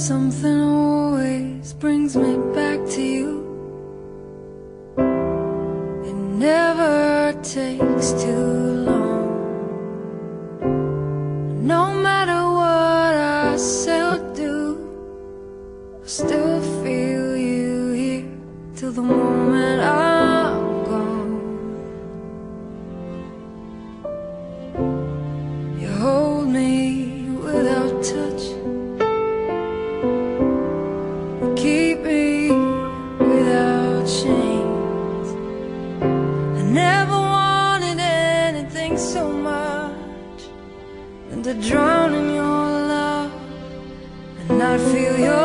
Something always brings me back to you. It never takes too long. No matter what I still do, I still. so much. And to drown in your love. And not feel your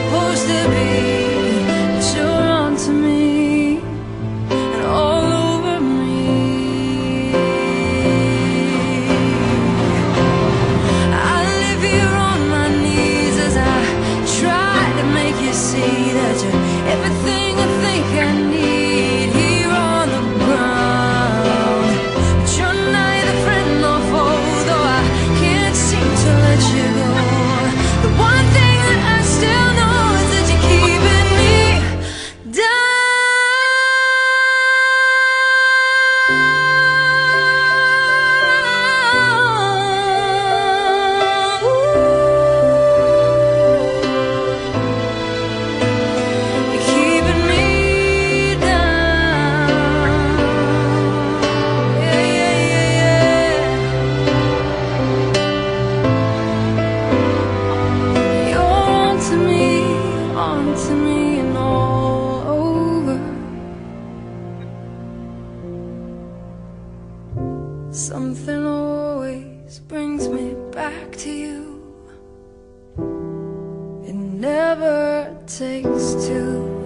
supposed to be. Something always brings me back to you. It never takes two.